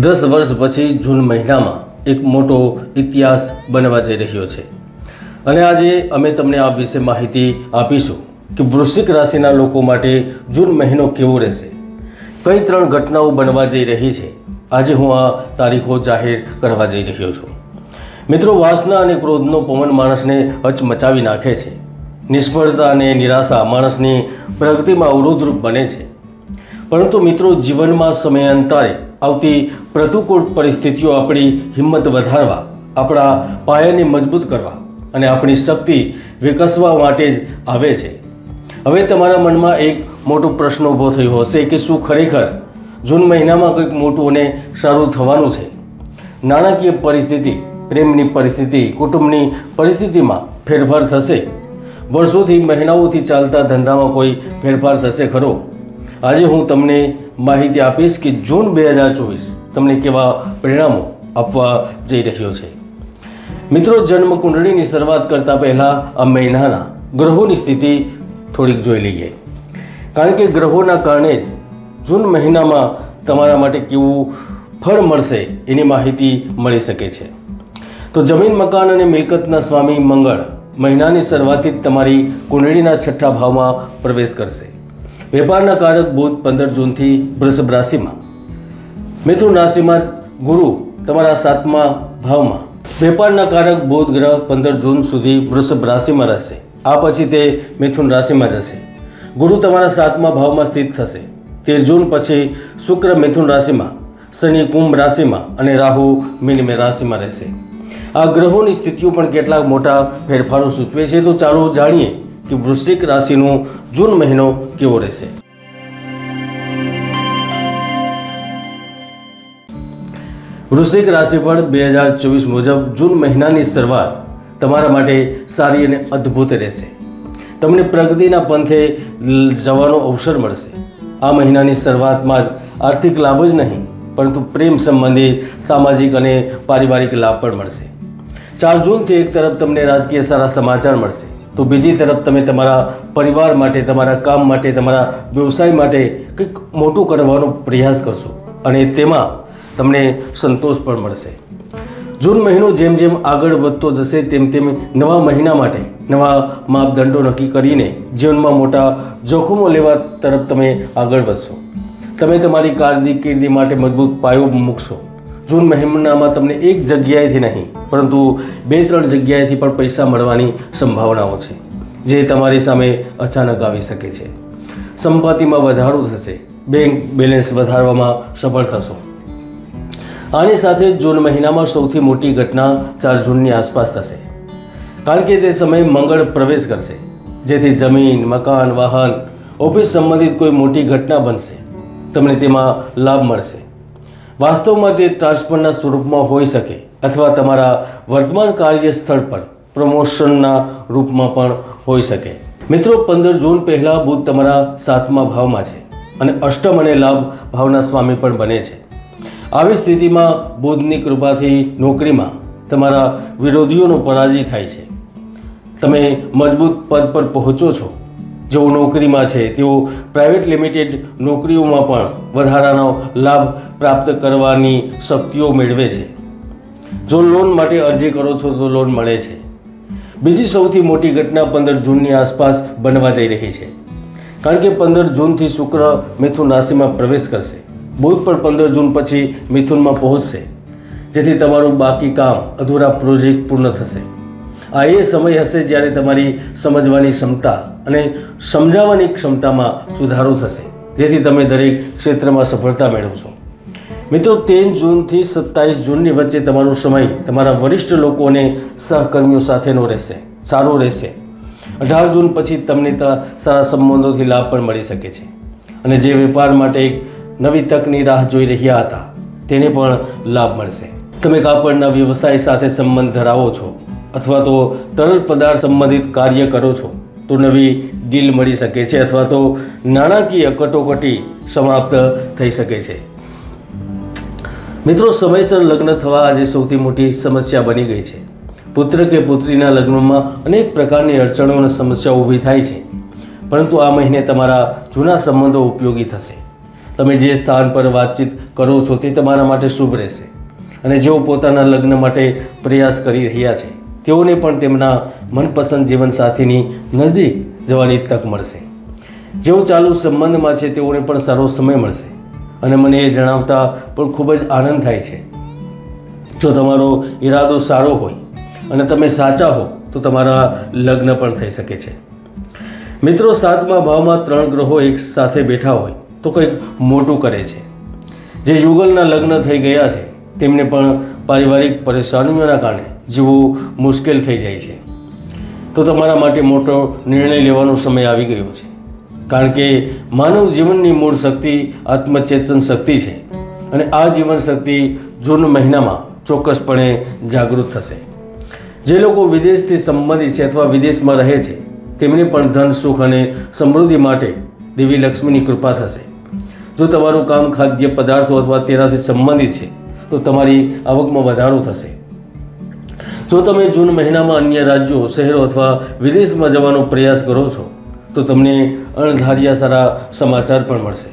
દસ વર્ષ પછી જૂન મહિનામાં એક મોટો ઇતિહાસ બનવા જઈ રહ્યો છે. અને આજે અમે તમને આ વિશે માહિતી આપીશું કે વૃશ્ચિક રાશિના લોકો માટે જૂન મહિનો કેવો રહેશે. કઈ ત્રણ ઘટનાઓ બનવા જઈ રહી છે. આજે હું આ તારીખો જાહેર કરવા જઈ રહ્યો છું. મિત્રો, વાસના અને ક્રોધનો પવન માણસને હચમચાવી નાખે છે. નિષ્ફળતા અને નિરાશા માણસની પ્રગતિમાં અવરોધરૂપ બને છે. પરંતુ મિત્રો, જીવનમાં સમયાંતરે આવતી પ્રતિકૂળ પરિસ્થિતિઓ આપણી હિંમત વધારવા, આપણા પાયાને મજબૂત કરવા અને આપણી શક્તિ વિકસવા માટે જ આવે છે. હવે તમારા મનમાં એક મોટો પ્રશ્ન ઊભો થયો હશે કે શું ખરેખર જૂન મહિનામાં કંઈક મોટું અને સારું થવાનું છે? નાણાકીય પરિસ્થિતિ, પ્રેમની પરિસ્થિતિ, કુટુંબની પરિસ્થિતિમાં ફેરફાર થશે. વર્ષોથી મહિનાઓથી ચાલતા ધંધામાં કોઈ ફેરફાર થશે ખરો? આજે હું તમને માહિતી આપીશ કે જૂન બે હજાર ચોવીસ તમને કેવા પરિણામો આપવા જઈ રહ્યો છે. મિત્રો જન્મ કુંડળીની શરૂઆત કરતાં પહેલાં આ મહિનાના ગ્રહોની સ્થિતિ થોડીક જોઈ લઈએ. કારણ કે ગ્રહોના કારણે જ જૂન મહિનામાં તમારા માટે કેવું ફળ મળશે એની માહિતી મળી શકે છે. તો જમીન, મકાન અને મિલકતના સ્વામી મંગળ મહિનાની શરૂઆતથી જ તમારી કુંડળીના છઠ્ઠા ભાવમાં પ્રવેશ કરશે. વેપારના કારક બુધ પંદર જૂનથી વૃષભ રાશિમાં. મિથુન રાશિમાં ગુરુ તમારા સાતમા ભાવમાં. વેપારના કારક બુધ ગ્રહ પંદર જૂન સુધી વૃષભ રાશિમાં રહેશે. આ પછી તે મિથુન રાશિમાં જશે. ગુરુ તમારા સાતમા ભાવમાં સ્થિત થશે. તેર જૂન પછી શુક્ર મિથુન રાશિમાં, શનિ કુંભ રાશિમાં અને રાહુ મિનિમે રાશિમાં રહેશે. આ ગ્રહોની સ્થિતિઓ પણ કેટલાક મોટા ફેરફારો સૂચવે છે. તો ચાલો જાણીએ કે વૃશ્ચિક રાશિનો જૂન મહિનો કેવો રહેશે? વૃશ્ચિક રાશિ પર બે હજાર ચોવીસ મુજબ જૂન મહિનાની શરૂઆત તમારા માટે સારી અને અદ્ભુત રહેશે. તમને પ્રગતિના પંથે જવાનો અવસર મળશે. આ મહિનાની શરૂઆતમાં જ આર્થિક લાભ જ નહીં, પરંતુ પ્રેમ સંબંધિત સામાજિક અને પારિવારિક લાભ પણ મળશે. ચાર જૂનથી એક તરફ તમને રાજકીય સારા સમાચાર મળશે. તો બીજી તરફ તમે તમારા પરિવાર માટે, તમારા કામ માટે, તમારા વ્યવસાય માટે કંઈક મોટું કરવાનો પ્રયાસ કરશો. અને તેમાં તમને સંતોષ પણ મળશે. જૂન મહિનો જેમ જેમ આગળ વધતો જશે, તેમ તેમ નવા મહિના માટે, નવા માપદંડો નક્કી કરીને જીવનમાં મોટા જોખમો લેવા તરફ તમે આગળ વધશો. તમે તમારી કારકિર્દી માટે મજબૂત પાયો મૂકશો. જૂન મહિનામાં તમને એક જગ્યાએથી નહીં, પરંતુ બે ત્રણ જગ્યાએથી પણ પૈસા મળવાની સંભાવનાઓ છે, જે તમારી સામે અચાનક આવી શકે છે. સંપત્તિમાં વધારો થશે, બેંક બેલેન્સ વધારવામાં સફળ થશો. આની સાથે જૂન મહિનામાં સૌથી મોટી ઘટના ચાર જૂનની આસપાસ થશે. કારણ કે તે સમયે મંગળ પ્રવેશ કરશે, જેથી જમીન, મકાન, વાહન, ઓફિસ સંબંધિત કોઈ મોટી ઘટના બનશે. તમને તેમાં લાભ મળશે. વાસ્તવમાં તે ટ્રાન્સફરના સ્વરૂપમાં હોઈ શકે અથવા તમારા વર્તમાન કાર્યસ્થળ પર પ્રમોશનના રૂપમાં પણ હોઈ શકે. મિત્રો, પંદર જૂન પહેલાં બુધ તમારા સાતમા ભાવમાં છે અને અષ્ટમ અને લાભ ભાવના સ્વામી પણ બને છે. આવી સ્થિતિમાં બુધની કૃપાથી નોકરીમાં તમારા વિરોધીઓનો પરાજય થાય છે. તમે મજબૂત પદ પર પહોંચો છો જેઓ નોકરીમાં છે, તેઓ પ્રાઇવેટ લિમિટેડ નોકરીઓમાં પણ વધારાનો લાભ પ્રાપ્ત કરવાની શક્તિઓ મેળવે છે. જો લોન માટે અરજી કરો છો, તો લોન મળે છે. બીજી સૌથી મોટી ઘટના પંદર જૂનની આસપાસ બનવા જઈ રહી છે. કારણ કે પંદર જૂનથી શુક્ર મિથુન રાશિમાં પ્રવેશ કરશે. બુધ પણ પંદર જૂન પછી મિથુનમાં પહોંચશે. જેથી તમારું બાકી કામ અધૂરા પ્રોજેક્ટ પૂર્ણ થશે. આ એ સમય હશે જ્યારે તમારી સમજવાની ક્ષમતા અને સમજાવવાની ક્ષમતામાં સુધારો થશે, જેથી તમે દરેક ક્ષેત્રમાં સફળતા મેળવશો. મિત્રો, તેર જૂનથી સત્તાવીસ જૂનની વચ્ચે તમારો સમય તમારા વરિષ્ઠ લોકો અને સહકર્મીઓ સાથેનો રહેશે, સારો રહેશે. અઢાર જૂન પછી તમને સારા સંબંધોથી લાભ પણ મળી શકે છે. અને જે વેપાર માટે એક નવી તકની રાહ જોઈ રહ્યા હતા, તેને પણ લાભ મળશે. તમે કાપડના વ્યવસાય સાથે સંબંધ ધરાવો છો. અથવા તો તરલ પદાર્થ સંબંધિત કાર્ય કરો છો, તો નવી ડીલ મળી શકે છે અથવા તો નાણાકીય કટોકટી સમાપ્ત થઈ શકે છે. મિત્રો, સમયસર લગ્ન થવા આજે સૌથી મોટી સમસ્યા બની ગઈ છે. પુત્ર કે પુત્રીના લગ્નમાં અનેક પ્રકારની અડચણો અને સમસ્યાઓ ઊભી થાય છે. પરંતુ આ મહિને તમારા જૂના સંબંધો ઉપયોગી થશે. તમે જે સ્થાન પર વાતચીત કરો છો તે તમારા માટે શુભ રહેશે. અને જેઓ પોતાના લગ્ન માટે પ્રયાસ કરી રહ્યા છે તેઓને પણ તેમના મનપસંદ જીવનસાથીની નજીક જવાની તક મળશે. જેઓ ચાલુ સંબંધમાં છે, તેઓને પણ સારો સમય મળશે. અને મને એ જણાવતા પણ ખૂબ જ આનંદ થાય છે. જો તમારો ઈરાદો સારો હોય અને તમે સાચા હો, તો તમારા લગ્ન પણ થઈ શકે છે. મિત્રો, સાતમા ભાવમાં ત્રણ ગ્રહો એક સાથે બેઠા હોય, તો કંઈક મોટું કરે છે. જે યુગલના લગ્ન થઈ ગયા છે, તેમને પણ પારિવારિક પરેશાનીઓના કારણે જીવવું મુશ્કેલ થઈ જાય છે. તો તમારા માટે મોટો નિર્ણય લેવાનો સમય આવી ગયો છે. કારણ કે માનવ જીવનની મૂળ શક્તિ આત્મચેતન શક્તિ છે અને આ જીવન શક્તિ જૂન મહિનામાં ચોક્કસપણે જાગૃત થશે. જે લોકો વિદેશથી સંબંધિત છે અથવા વિદેશમાં રહે છે, તેમને પણ ધન, સુખ અને સમૃદ્ધિ માટે દેવી લક્ષ્મીની કૃપા થશે. જો તમારું કામ ખાદ્ય પદાર્થો અથવા તેનાથી સંબંધિત છે, તો તમારી આવકમાં વધારો થશે. જો તમે જૂન મહિનામાં અન્ય રાજ્યો, શહેરો અથવા વિદેશમાં જવાનો પ્રયાસ કરો છો, તો તમને અણધાર્યા સારા સમાચાર પણ મળશે.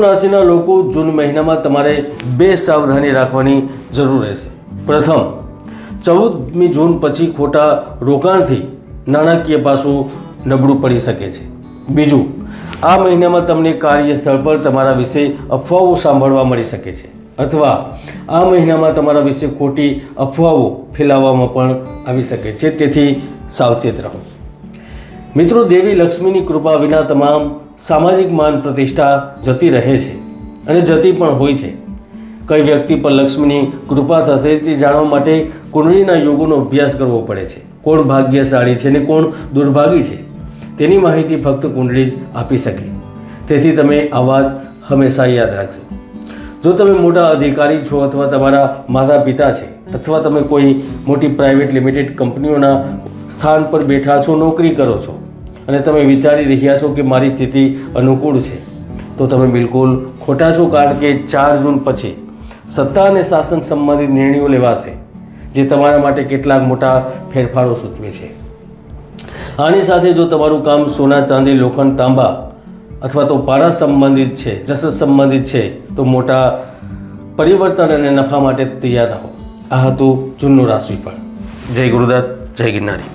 રાશિના લોકો જૂન મહિનામાં તમારે બે સાવધાની રાખવાની જરૂર રહેશે. પ્રથમ, ચૌદમી જૂન પછી ખોટા રોકાણથી નાણાકીય પાસું નબળું પડી શકે છે. બીજું, આ મહિનામાં તમને કાર્યસ્થળ પર તમારા વિશે અફવાઓ સાંભળવા મળી શકે છે. અથવા આ મહિનામાં તમારા વિશે ખોટી અફવાઓ ફેલાવવામાં પણ આવી શકે છે. તેથી સાવચેત રહો. મિત્રો, દેવી લક્ષ્મીની કૃપા વિના તમામ સામાજિક માન પ્રતિષ્ઠા જતી રહે છે અને જતી પણ હોય છે. કઈ વ્યક્તિ પર લક્ષ્મીની કૃપા થશે તે જાણવા માટે કુંડળીના યોગોનો અભ્યાસ કરવો પડે છે. કોણ ભાગ્યશાળી છે ને કોણ દુર્ભાગી છે? તેની માહિતી ફક્ત કુંડળી જ આપી શકે. તેથી તમે આ વાત હંમેશા યાદ રાખજો. જો તમે મોટા અધિકારી છો અથવા તમારા માતા પિતા છે, અથવા તમે કોઈ મોટી પ્રાઇવેટ લિમિટેડ કંપનીઓના સ્થાન પર બેઠા છો, નોકરી કરો છો, અને તમે વિચારી રહ્યા છો કે મારી સ્થિતિ અનુકૂળ છે, તો તમે બિલકુલ ખોટા છો કારણ કે ચાર જૂન પછી સત્તા અને શાસન સંબંધિત નિર્ણયો લેવાશે, જે તમારા માટે કેટલાક મોટા ફેરફારો સૂચવે છે. આની સાથે જો તમારું કામ સોના ચાંદી, લોખંડ, તાંબા અથવા તો પારા સંબંધિત છે જસત સંબંધિત છે, તો મોટા પરિવર્તન અને નફા માટે તૈયાર રહો. આ હતું જૂનનું રાશિફળ. જય ગુરુદત્ત, જય ગિરનારી.